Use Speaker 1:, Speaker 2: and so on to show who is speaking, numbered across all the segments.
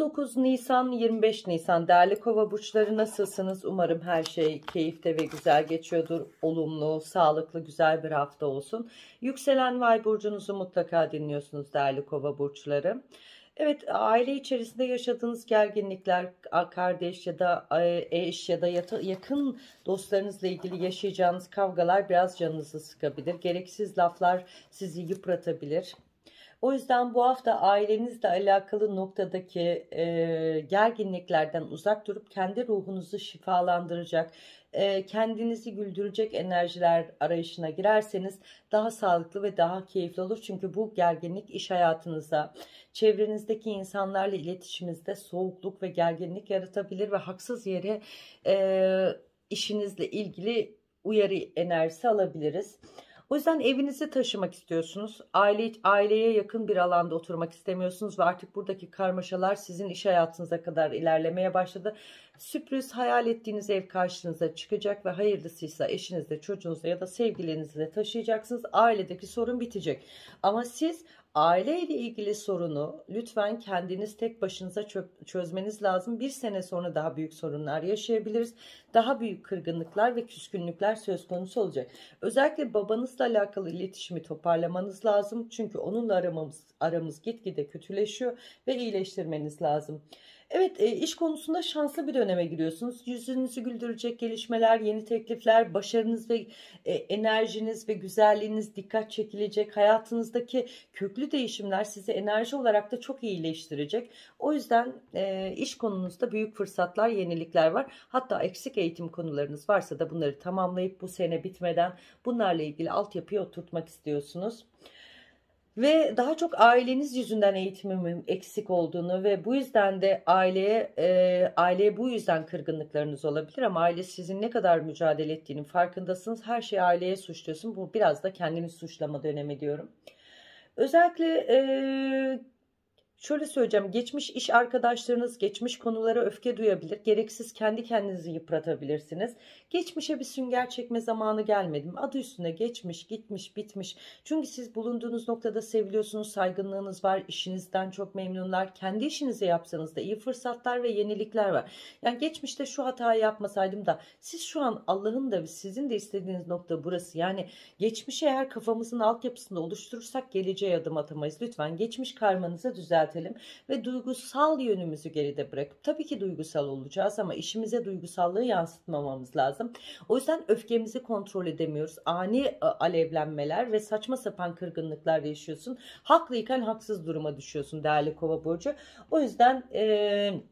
Speaker 1: 19 Nisan 25 Nisan değerli kova burçları nasılsınız? Umarım her şey keyifte ve güzel geçiyordur. Olumlu, sağlıklı, güzel bir hafta olsun. Yükselen Vay burcunuzu mutlaka dinliyorsunuz değerli kova burçları. Evet aile içerisinde yaşadığınız gerginlikler, kardeş ya da e, eş ya da yakın dostlarınızla ilgili yaşayacağınız kavgalar biraz canınızı sıkabilir. Gereksiz laflar sizi yıpratabilir. O yüzden bu hafta ailenizle alakalı noktadaki e, gerginliklerden uzak durup kendi ruhunuzu şifalandıracak, e, kendinizi güldürecek enerjiler arayışına girerseniz daha sağlıklı ve daha keyifli olur. Çünkü bu gerginlik iş hayatınıza, çevrenizdeki insanlarla iletişimizde soğukluk ve gerginlik yaratabilir ve haksız yere e, işinizle ilgili uyarı enerjisi alabiliriz. O yüzden evinizi taşımak istiyorsunuz. Aile, aileye yakın bir alanda oturmak istemiyorsunuz ve artık buradaki karmaşalar sizin iş hayatınıza kadar ilerlemeye başladı. Sürpriz hayal ettiğiniz ev karşınıza çıkacak ve hayırlısıysa eşinizle, çocuğunuzla ya da sevgilinizle taşıyacaksınız. Ailedeki sorun bitecek. Ama siz aile ile ilgili sorunu lütfen kendiniz tek başınıza çözmeniz lazım. Bir sene sonra daha büyük sorunlar yaşayabiliriz. Daha büyük kırgınlıklar ve küskünlükler söz konusu olacak. Özellikle babanızla alakalı iletişimi toparlamanız lazım. Çünkü onunla aramamız, aramız gitgide kötüleşiyor ve iyileştirmeniz lazım. Evet e, iş konusunda şanslı bir döneme giriyorsunuz. Yüzünüzü güldürecek gelişmeler, yeni teklifler, başarınız ve e, enerjiniz ve güzelliğiniz dikkat çekilecek. Hayatınızdaki köklü değişimler sizi enerji olarak da çok iyileştirecek. O yüzden e, iş konunuzda büyük fırsatlar, yenilikler var. Hatta eksik eğitim konularınız varsa da bunları tamamlayıp bu sene bitmeden bunlarla ilgili altyapıyı oturtmak istiyorsunuz. Ve daha çok aileniz yüzünden eğitimimin eksik olduğunu ve bu yüzden de aileye e, aileye bu yüzden kırgınlıklarınız olabilir ama aile sizin ne kadar mücadele ettiğinin farkındasınız. Her şeyi aileye suçluyorsun. Bu biraz da kendini suçlama dönemi diyorum. Özellikle e, Şöyle söyleyeceğim, geçmiş iş arkadaşlarınız geçmiş konulara öfke duyabilir. Gereksiz kendi kendinizi yıpratabilirsiniz. Geçmişe bir sünger çekme zamanı gelmedi mi? Adı üstüne geçmiş, gitmiş, bitmiş. Çünkü siz bulunduğunuz noktada seviliyorsunuz, saygınlığınız var, işinizden çok memnunlar. Kendi işinizi yapsanız da iyi fırsatlar ve yenilikler var. Yani geçmişte şu hatayı yapmasaydım da siz şu an Allah'ın da sizin de istediğiniz nokta burası. Yani geçmişi eğer kafamızın altyapısında oluşturursak geleceğe adım atamayız. Lütfen geçmiş karmanızı düzelt yükseltelim ve duygusal yönümüzü geride bırakıp tabii ki duygusal olacağız ama işimize duygusallığı yansıtmamamız lazım. O yüzden öfkemizi kontrol edemiyoruz. Ani e, alevlenmeler ve saçma sapan kırgınlıklar yaşıyorsun. Haklıyken haksız duruma düşüyorsun değerli kova burcu. O yüzden eee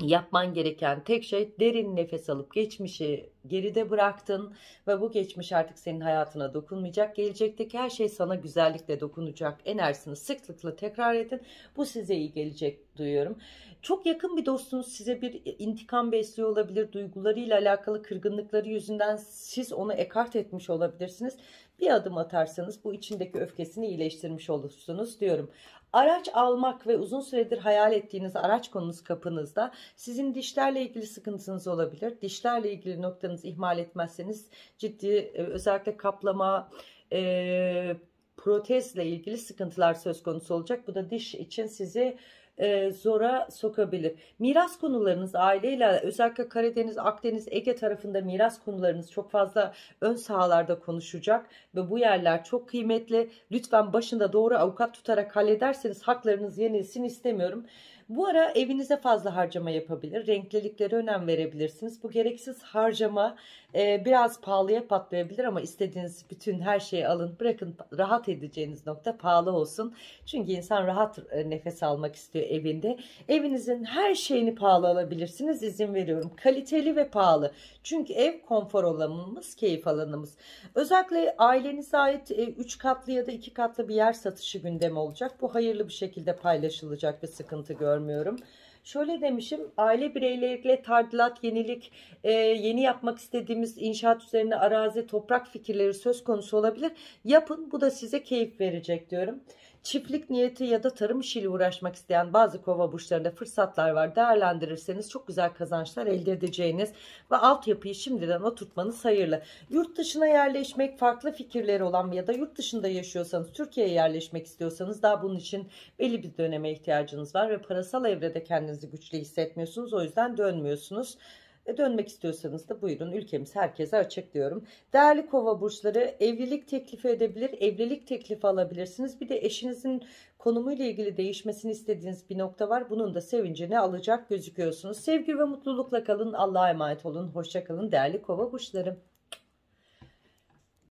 Speaker 1: yapman gereken tek şey derin nefes alıp geçmişi geride bıraktın ve bu geçmiş artık senin hayatına dokunmayacak. Gelecekteki her şey sana güzellikle dokunacak. Enerjisini sıklıkla tekrar edin. Bu size iyi gelecek duyuyorum. Çok yakın bir dostunuz size bir intikam besliyor olabilir. Duygularıyla alakalı kırgınlıkları yüzünden siz onu ekart etmiş olabilirsiniz. Bir adım atarsanız bu içindeki öfkesini iyileştirmiş olursunuz diyorum. Araç almak ve uzun süredir hayal ettiğiniz araç konunuz kapınızda. Sizin dişlerle ilgili sıkıntınız olabilir. Dişlerle ilgili noktanızı ihmal etmezseniz ciddi e, özellikle kaplama, e, protezle ilgili sıkıntılar söz konusu olacak. Bu da diş için sizi e, zora sokabilir. Miras konularınız aileyle özellikle Karadeniz, Akdeniz, Ege tarafında miras konularınız çok fazla ön sahalarda konuşacak ve bu yerler çok kıymetli. Lütfen başında doğru avukat tutarak hallederseniz haklarınız yenilsin istemiyorum. Bu ara evinize fazla harcama yapabilir. Renkliliklere önem verebilirsiniz. Bu gereksiz harcama e, biraz pahalıya patlayabilir ama istediğiniz bütün her şeyi alın. Bırakın rahat edeceğiniz nokta pahalı olsun. Çünkü insan rahat e, nefes almak istiyor evinde. Evinizin her şeyini pahalı alabilirsiniz. İzin veriyorum. Kaliteli ve pahalı. Çünkü ev konfor alanımız, keyif alanımız. Özellikle ailenize ait 3 e, katlı ya da 2 katlı bir yer satışı gündemi olacak. Bu hayırlı bir şekilde paylaşılacak bir sıkıntı görmüyorum. Şöyle demişim aile bireyleriyle tadilat, yenilik, e, yeni yapmak istediğimiz inşaat üzerine arazi, toprak fikirleri söz konusu olabilir. Yapın bu da size keyif verecek diyorum. Çiftlik niyeti ya da tarım işiyle uğraşmak isteyen bazı kova burçlarında fırsatlar var. Değerlendirirseniz çok güzel kazançlar elde edeceğiniz ve altyapıyı şimdiden oturtmanız hayırlı. Yurt dışına yerleşmek, farklı fikirleri olan ya da yurt dışında yaşıyorsanız, Türkiye'ye yerleşmek istiyorsanız daha bunun için belli bir döneme ihtiyacınız var ve parasal evrede kendinizi güçlü hissetmiyorsunuz. O yüzden dönmüyorsunuz. E, dönmek istiyorsanız da buyurun ülkemiz herkese açık diyorum. Değerli kova burçları evlilik teklifi edebilir, evlilik teklifi alabilirsiniz. Bir de eşinizin konumuyla ilgili değişmesini istediğiniz bir nokta var. Bunun da sevincini alacak gözüküyorsunuz. Sevgi ve mutlulukla kalın. Allah'a emanet olun. Hoşça kalın değerli kova burçlarım.